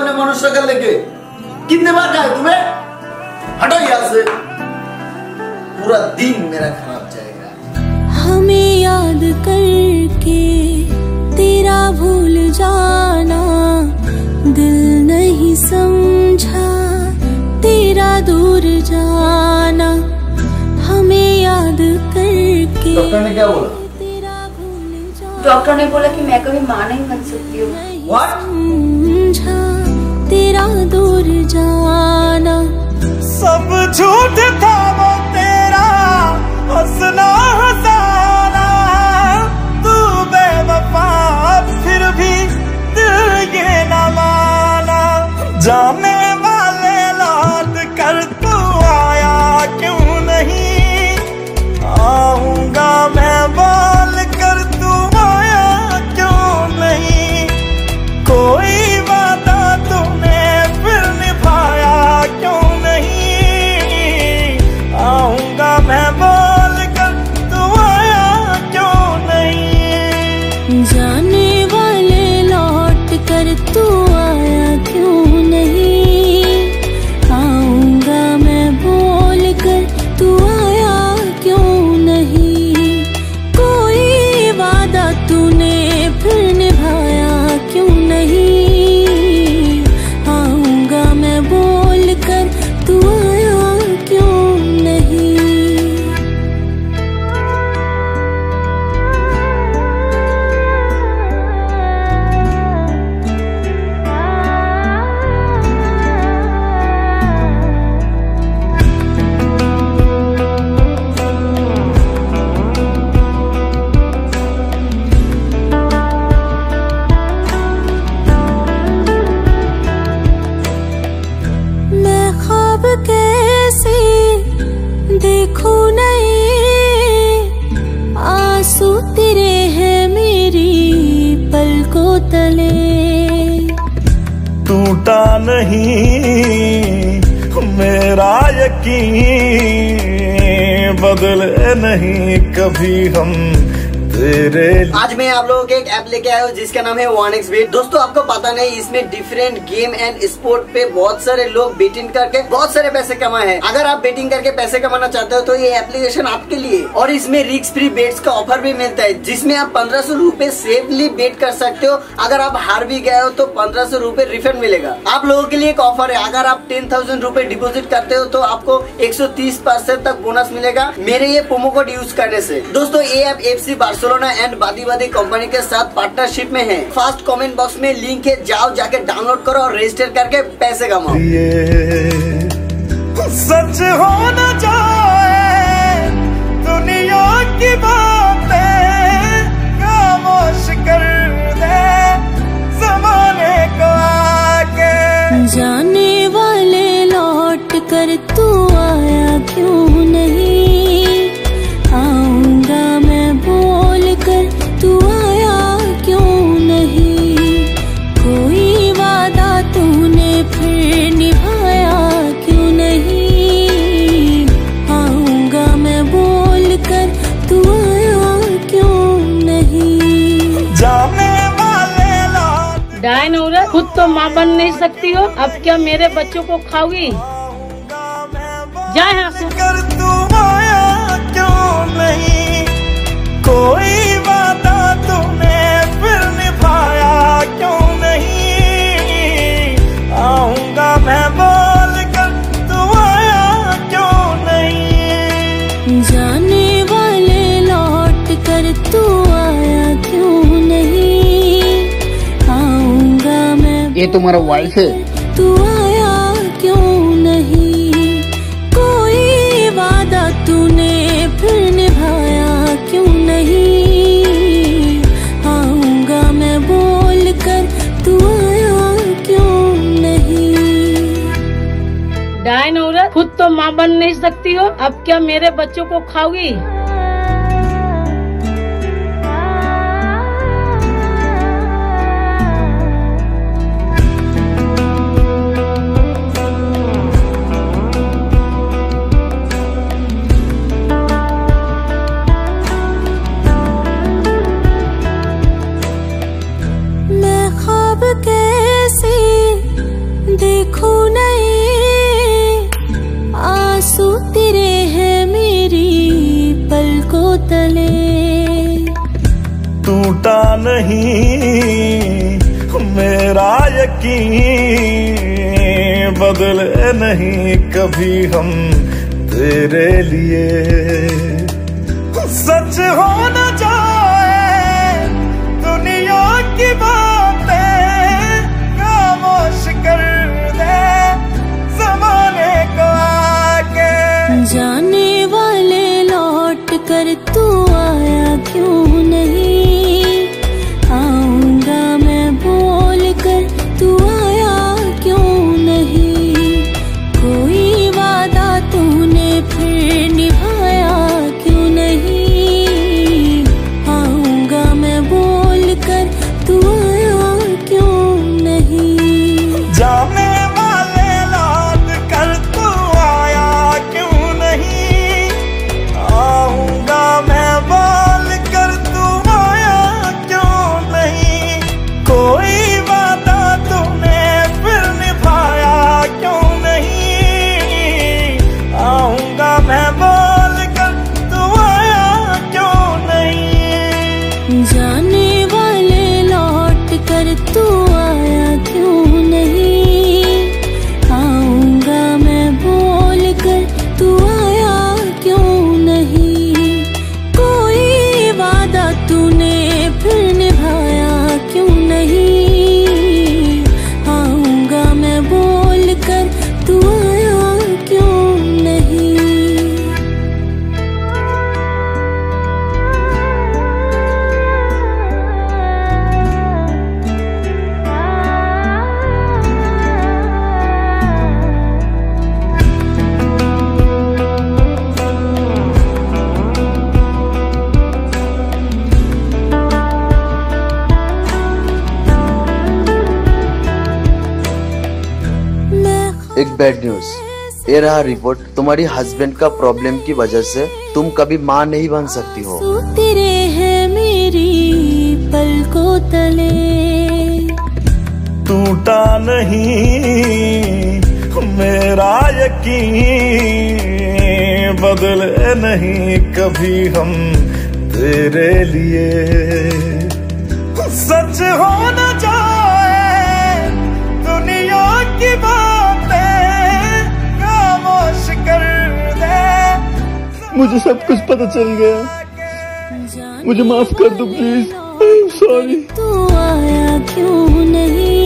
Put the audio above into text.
अपने मोटरसाइकिल लेके कितने बार जाए तुम्हें? हटो यहाँ से। पूरा दिन मेरा खराब जाएगा। हमें याद करके तेरा भूल जाना दिल नहीं समझा तेरा दूर जाना। हमें याद करके डॉक्टर ने क्या बोला? तेरा भूल डॉक्टर ने बोला कि मैं कभी माँ नहीं बन सकती हूँ। समझा। तेरा दूर जाना। सब झूठ था वो तेरा हंसना टूटा नहीं। मेरा यकीन बदले नहीं कभी हम आज मैं आप लोगों के एक ऐप लेके आया हूँ, जिसका नाम है वन एक्स बेट दोस्तों, आपको पता नहीं, इसमें डिफरेंट गेम एंड स्पोर्ट पे बहुत सारे लोग बेटिंग करके बहुत सारे पैसे कमाए हैं। अगर आप बेटिंग करके पैसे कमाना चाहते हो तो ये एप्लीकेशन आपके लिए और इसमें रिक्स फ्री बेट्स का ऑफ़र भी मिलता है, जिसमें आप पंद्रह सौ रूपए सेफली बेट कर सकते हो। अगर आप हार भी गए हो तो पंद्रह सौ रूपए रिफंड मिलेगा। आप लोगों के लिए एक ऑफ़र है, अगर आप टेन थाउज़ेंड रूपए डिपोजिट करते हो तो आपको एक सौ तीस परसेंट तक बोनस मिलेगा। मेरे ये प्रोमो कोड यूज़ करने से। दोस्तों, ये app F C Barcelona and बादी बादी कंपनी के साथ पार्टनरशिप में है। फ़र्स्ट कमेंट बॉक्स में लिंक है जाओ जाके डाउनलोड करो और रजिस्टर करके पैसे कमाओ। सच हो न जाए दुनिया की बातें खामोश कर दे जमाने को आके जाने माँ बन नहीं सकती हो। अब क्या मेरे बच्चों को खाओगी? जाए यहाँ ये तुम्हारा वॉइस है। तू आया क्यों नहीं? कोई वादा तूने फिर निभाया क्यों नहीं? आऊँगा मैं बोल कर तू आया क्यों नहीं? डायन औरत खुद तो माँ बन नहीं सकती हो। अब क्या मेरे बच्चों को खाओगी? टूटा नहीं। मेरा यकीन बदले नहीं कभी हम तेरे लिए। सच हो न जाए तू एक बैड न्यूज़ ये रहा रिपोर्ट तुम्हारी हस्बैंड का प्रॉब्लम की वजह से तुम कभी माँ नहीं बन सकती हो। तेरे है मेरी पलकों तले। टूटा नहीं मेरा यकीन बदले नहीं कभी हम तेरे लिए। सच हो न जाए दुनिया की बातें। मुझे सब कुछ पता चल गया। मुझे माफ़ कर दो प्लीज़ आई एम सॉरी तू आया क्यों नहीं?